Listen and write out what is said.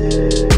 Yeah.